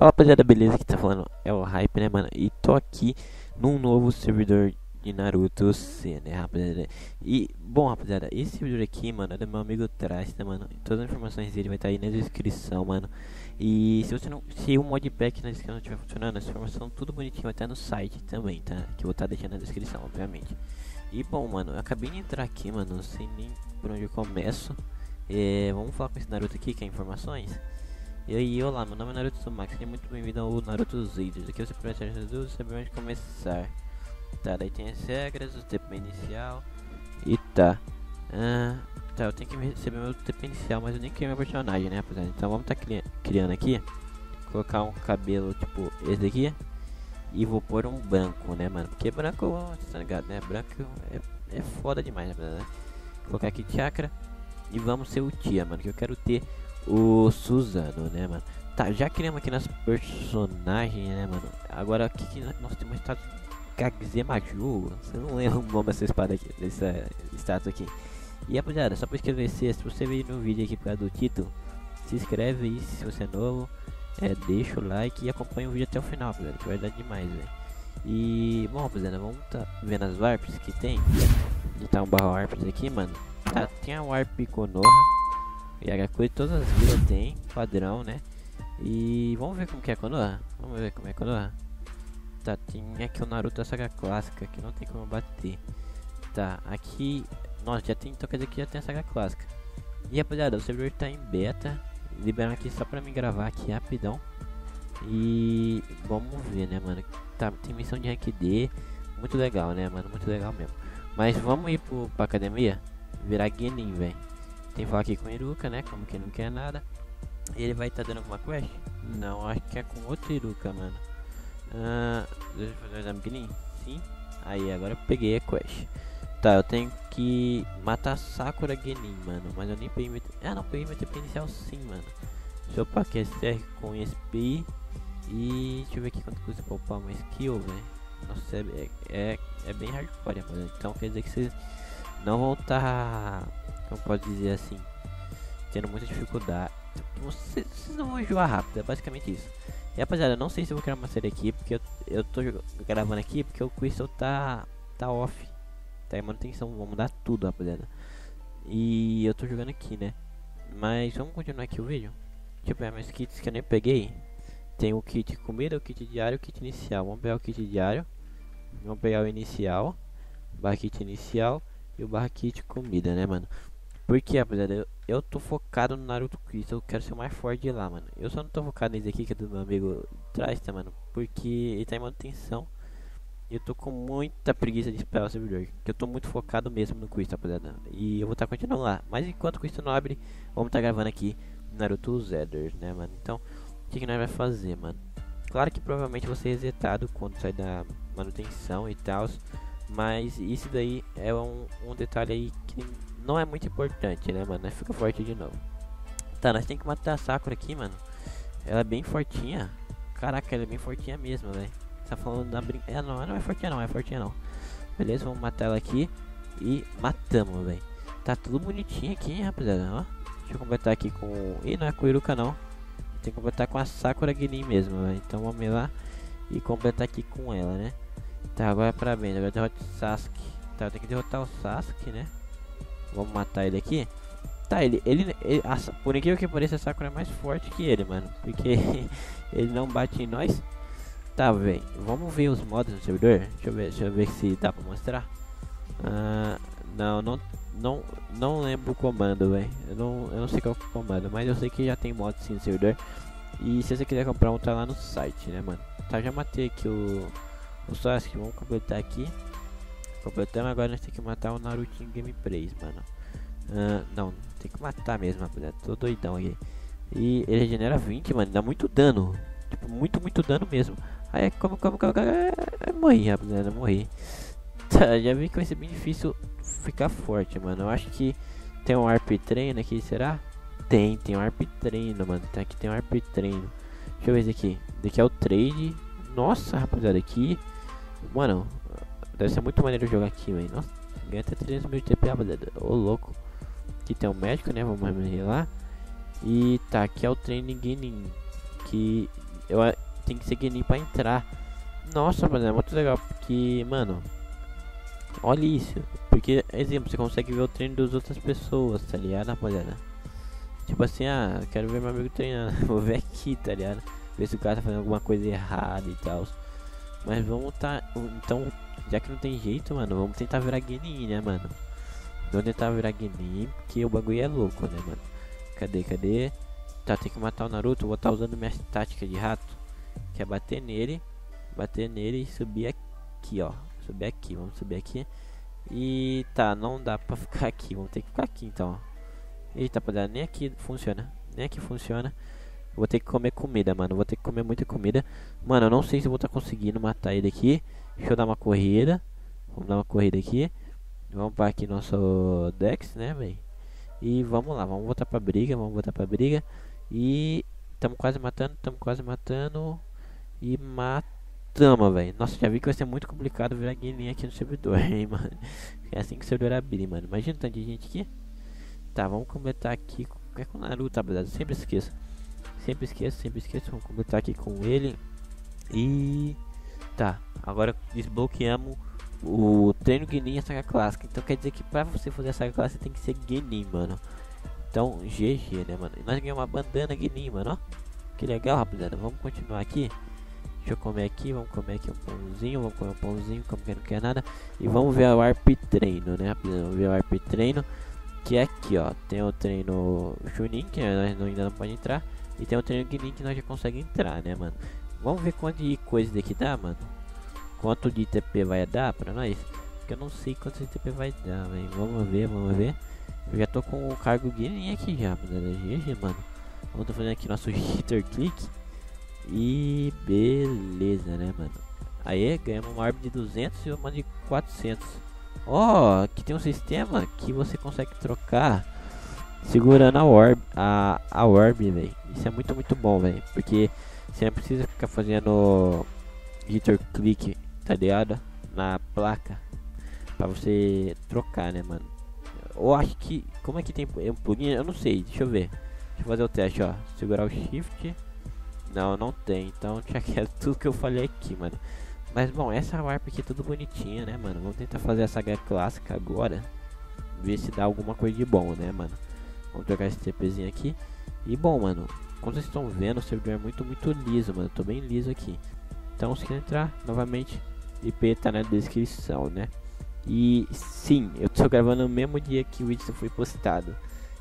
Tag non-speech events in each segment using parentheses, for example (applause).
Fala rapaziada, beleza? Que tá falando é o Hype, né, mano? E tô aqui num novo servidor de Naruto C, né, rapaziada? E, bom, rapaziada, esse servidor aqui, mano, é do meu amigo Trash, né, mano? Todas as informações dele vai estar tá aí na descrição, mano. E se você não. Se o modpack na descrição não estiver funcionando, essa informação tudo bonitinho vai estar no site também, tá? Que eu vou estar tá deixando na descrição, obviamente. E bom, mano, eu acabei de entrar aqui, mano. Não sei nem por onde eu começo. É, vamos falar com esse Naruto aqui, que é informações. E aí, olá, meu nome é Naruto Sumax, seja muito bem-vindo ao Naruto Zeders. Aqui você pode ter dúvidas saber onde começar. Tá, daí tem as regras, o tempo inicial e tá. Ah, tá, eu tenho que receber meu tempo inicial, mas eu nem criei meu personagem, né, rapaziada? Então vamos tá cri criando aqui. Colocar um cabelo tipo esse daqui. E vou pôr um branco, né, mano? Porque branco, tá ligado, né? Branco é, é foda demais, rapaziada. Colocar aqui chakra. E vamos ser o tia, mano. Que eu quero ter o Suzano, né, mano? Tá, já criamos aqui nas personagens, né, mano? Agora, o que, que nós temos status Kagzemaju? Você não lembra o nome dessa espada aqui, dessa status aqui. E rapaziada, só pra escrever-se, se você veio no vídeo aqui por causa do título, se inscreve aí se você é novo, é, deixa o like e acompanha o vídeo até o final, rapaziada, que vai dar demais, velho. E, bom, rapaziada, vamos tá vendo as warps que tem. E tá um barra warps aqui, mano. Tá, tem a warp Konoha e a coisa todas as vilas tem, padrão, né? E vamos ver como que é Konoha. Vamos ver como é Konoha. Tá, tem aqui o Naruto Saga Clássica, que não tem como bater. Tá, aqui... Nossa, já tem... Então quer dizer que já tem a Saga Clássica. E rapaziada, o servidor tá em beta. Liberaram aqui só pra me gravar aqui rapidão. E... Vamos ver, né, mano. Tá, tem missão de rank D. Muito legal, né, mano? Muito legal mesmo. Mas vamos ir pro, pra academia? Virar Genin, velho. Tem aqui com Iruka, né? Como que não quer nada. Ele vai estar tá dando alguma quest? Não, acho que é com outro Iruka, mano. Ah, deixa eu fazer um exame pequenininho. Sim. Aí, agora eu peguei a quest. Tá, eu tenho que matar Sakura Genin, mano. Mas eu nem peguei meu... Ah, não, peguei meu TP inicial sim, mano. Deixa eu upar aqui SR com ESP. E deixa eu ver aqui quanto custa pra upar uma skill, velho. Nossa, é, é, é bem hardcore, mano. Então quer dizer que vocês não vão estar... Tá como pode dizer assim, tendo muita dificuldade. Vocês, vocês não vão enjoar rápido, é basicamente isso. E rapaziada, eu não sei se eu vou criar uma série aqui, porque eu, eu tô gravando aqui porque o Crystal tá, tá off. Tá em manutenção, vou mudar tudo, rapaziada. E eu tô jogando aqui, né? Mas vamos continuar aqui o vídeo. Deixa eu pegar meus kits que eu nem peguei. Tem o kit comida, o kit diário, o kit inicial. Vamos pegar o kit diário. Vamos pegar o inicial. Barra kit inicial e o barra kit comida, né, mano? Porque, rapaziada, eu, eu tô focado no Naruto Crystal, eu quero ser o mais forte de lá, mano. Eu só não tô focado nesse aqui, que é do meu amigo Trasta, mano. Porque ele tá em manutenção. E eu tô com muita preguiça de esperar o servidor. Que eu tô muito focado mesmo no Crystal, rapaziada. E eu vou estar tá continuando lá. Mas enquanto o Crystal não abre, vamos estar tá gravando aqui Naruto Zeders, né, mano? Então, o que, que nós vai fazer, mano? Claro que provavelmente você é resetado quando sai da manutenção e tal. Mas isso daí é um, um detalhe aí que não é muito importante, né, mano? Fica forte de novo. Tá, nós tem que matar a Sakura aqui, mano. Ela é bem fortinha. Caraca, ela é bem fortinha mesmo, velho. Tá falando da brincadeira. É, não, não é fortinha não, é fortinha não. Beleza, vamos matar ela aqui. E matamos, velho. Tá tudo bonitinho aqui, hein, rapaziada. Ó. Deixa eu completar aqui com... Ih, não é com o Iruka, não. Tem que completar com a Sakura Guinin mesmo. Então vamos lá e completar aqui com ela, né? Tá, agora é pra bem. Agora derrota o Sasuke. Tá, tenho que derrotar o Sasuke, né? Vamos matar ele aqui. Tá, ele, ele, ele a, por incrível que pareça, a Sakura é mais forte que ele, mano. Porque (laughs) ele não bate em nós. Tá, velho. Vamos ver os modos no servidor. Deixa eu ver, deixa eu ver se dá pra mostrar. Uh, não, não, não, não lembro o comando, velho. Eu não, eu não sei qual é o comando, mas eu sei que já tem modo sim no servidor. E se você quiser comprar um, tá lá no site, né, mano? Tá, já matei aqui o, o Sasuke. Vamos completar aqui. Completamos, agora nós temos que matar o Naruto em gameplays, mano. Uh, não, tem que matar mesmo, rapaziada. Tô doidão aqui. E ele regenera 20, mano. Dá muito dano. Tipo, muito, muito dano mesmo. Aí, como, como, como, como morri, rapaziada. Morri. (laughs) Tá, já vi que vai ser bem difícil ficar forte, mano. Eu acho que tem um ARP treino aqui, será? Tem, tem um ARP treino, mano. Tá aqui, tem um ARP treino. Deixa eu ver esse aqui. Daqui é o trade. Nossa, rapaziada, aqui. Mano, Deve ser muito maneiro jogar aqui, velho. Nossa, ganha até 300 mil de TP, rapaziada. Ô, louco. Aqui tem o um médico, né? Vamos lá. E tá, aqui é o training Genin. Que eu tem que ser Genin pra entrar. Nossa, mas é muito legal, porque, mano, olha isso. Porque, exemplo, você consegue ver o treino das outras pessoas, tá ligado, rapaziada? Tipo assim, ah, quero ver meu amigo treinando, (laughs) vou ver aqui, tá ligado? Ver se o cara tá fazendo alguma coisa errada e tal. Mas vamos tá, então, já que não tem jeito, mano, vamos tentar virar Genin, né, mano? Vamos tentar virar Genin, porque o bagulho é louco, né, mano? Cadê, cadê? Tá, tem que matar o Naruto, vou estar tá usando minha tática de rato. Que é bater nele, bater nele e subir aqui, ó. Subir aqui, vamos subir aqui. E tá, não dá pra ficar aqui, vamos ter que ficar aqui então, ó. Eita, rapaziada, nem aqui funciona. Nem aqui funciona. Vou ter que comer comida, mano. Vou ter que comer muita comida. Mano, eu não sei se vou estar tá conseguindo matar ele aqui. Deixa eu dar uma corrida. Vamos dar uma corrida aqui. Vamos para aqui nosso Dex, né, velho? E vamos lá, vamos voltar pra briga. Vamos voltar pra briga. E estamos quase matando, estamos quase matando. E matamos, velho. Nossa, já vi que vai ser muito complicado virar game aqui no servidor, (laughs) hein, mano. É assim que o servidor abrir, mano. Imagina o tanto de gente aqui. Tá, vamos completar aqui é com o Naruto, tá, beleza? Sempre esqueço. Sempre esqueço, sempre esqueço. Vamos completar aqui com ele. E... Tá, agora desbloqueamos o treino Genin e a saga clássica. Então quer dizer que pra você fazer a saga clássica tem que ser Genin, mano. Então, GG, né, mano? E nós ganhamos uma bandana Genin, mano, ó. Que legal, rapaziada. Vamos continuar aqui. Deixa eu comer aqui, vamos comer aqui um pãozinho, vamos comer um pãozinho, como que não quer nada. E vamos ver o ARP treino, né, rapaziada? Vamos ver o ARP treino. Que é aqui, ó. Tem o treino Chunin, que nós ainda não pode entrar. E tem o treino Guilin que nós já consegue entrar, né, mano? Vamos ver quanto de coisa daqui dá, mano. Quanto de TP vai dar pra nós? Porque eu não sei quanto de TP vai dar, velho. Vamos ver, vamos ver. Eu já tô com o cargo Guilin aqui já, mano. GG, mano. Vamos tô fazendo aqui nosso (laughs) hitter click. E beleza, né, mano? Aí ganhamos uma árvore de 200 e uma de 400. Ó, oh, aqui tem um sistema que você consegue trocar segurando a orb, a, a orb, velho. Isso é muito, muito bom, velho. Porque você não precisa ficar fazendo hitter click, tá ligado? Na placa. Pra você trocar, né, mano? Eu acho que... Como é que tem um plugin? Eu não sei, deixa eu ver. Deixa eu fazer o teste, ó. Segurar o shift. Não, não tem. Então, (laughs) tinha que é tudo que eu falei aqui, mano. Mas bom, essa warp aqui é tudo bonitinha, né, mano? Vamos tentar fazer essa saga clássica agora. Ver se dá alguma coisa de bom, né, mano? Vamos pegar esse TPzinho aqui. E bom, mano, como vocês estão vendo, o servidor é muito, muito liso, mano. tô bem liso aqui. Então, se quer entrar, novamente, IP tá na descrição, né? E sim, eu tô gravando no mesmo dia que o vídeo foi postado.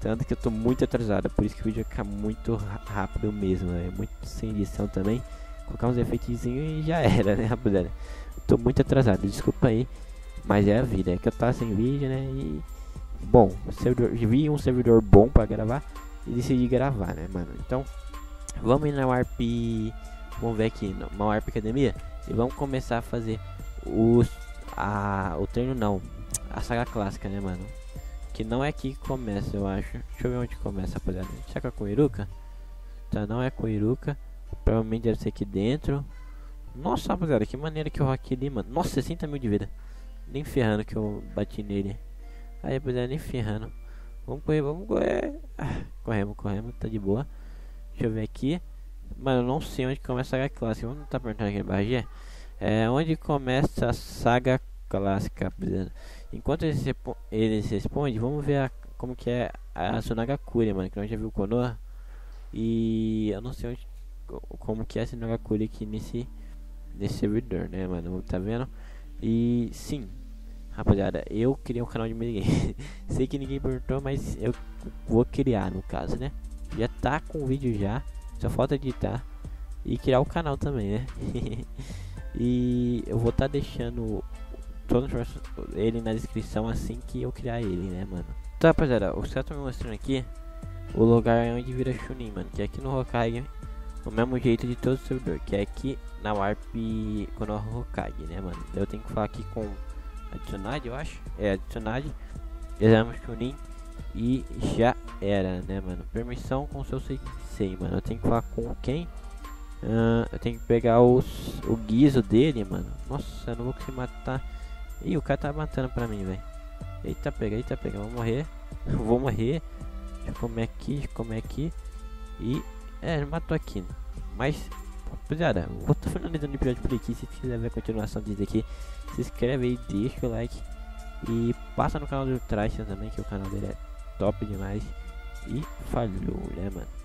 Tanto que eu tô muito atrasado, por isso que o vídeo vai ficar muito rápido mesmo, é muito sem edição também colocar uns efeitos e já (laughs) era, né, rapaziada? Tô muito atrasado, desculpa aí, mas é a vida, é que eu tava sem vídeo, né, e... Bom, servidor, vi um servidor bom pra gravar e decidi gravar, né, mano? Então, vamos ir na Warp, vamos ver aqui, na Warp Academia, e vamos começar a fazer os, a, o treino não, a saga clássica, né, mano? Que não é aqui que começa, eu acho. Deixa eu ver onde começa, rapaziada. Será que é com Iruka? Tá, não é com Iruka. Provavelmente deve ser aqui dentro. Nossa, rapaziada, que maneira que eu rock ali, mano. Nossa, 60 mil de vida. Nem ferrando que eu bati nele. Aí, rapaziada, nem ferrando. Vamos correr, vamos correr. Ah, corremos, corremos, tá de boa. Deixa eu ver aqui. Mano, eu não sei onde começa a saga clássica. Vamos tá perguntando aqui embaixo. É onde começa a saga clássica, rapaziada. Enquanto eles, eles respondem, vamos ver a, como que é a Sunagakure, mano. Que nós já viu o Konoha. E eu não sei onde como que é esse Nagakuri aqui nesse, nesse servidor, né, mano? Tá vendo? E sim, rapaziada, eu criei um canal de minigame. (laughs) Sei que ninguém perguntou, mas eu vou criar no caso, né? Já tá com o vídeo já, só falta editar e criar o canal também, né? (laughs) e eu vou estar tá deixando todos ele na descrição assim que eu criar ele, né, mano? Então, rapaziada, o certo tá me mostrando aqui o lugar onde vira Chunin, mano, que é aqui no Hokage o mesmo jeito de todo servidor, que é aqui na Warp Konoha Hokage, né, mano? Eu tenho que falar aqui com adicionar, eu acho. É, adicionar, exame Chunin e já era, né, mano? Permissão com seu sensei, mano. Eu tenho que falar com quem? Uh, eu tenho que pegar os, o guiso dele, mano. Nossa, eu não vou conseguir matar. Ih, o cara tá matando pra mim, velho. Eita, pega, eita, pega. Vou morrer. (laughs) vou morrer. Deixa eu comer aqui, deixa eu comer aqui. E é, matou aqui. Mas rapaziada, vou estar finalizando o episódio por aqui. Se quiser ver a continuação disso aqui, se inscreve aí, deixa o like. E passa no canal do Trash também, que o canal dele é top demais. E falhou, né, mano?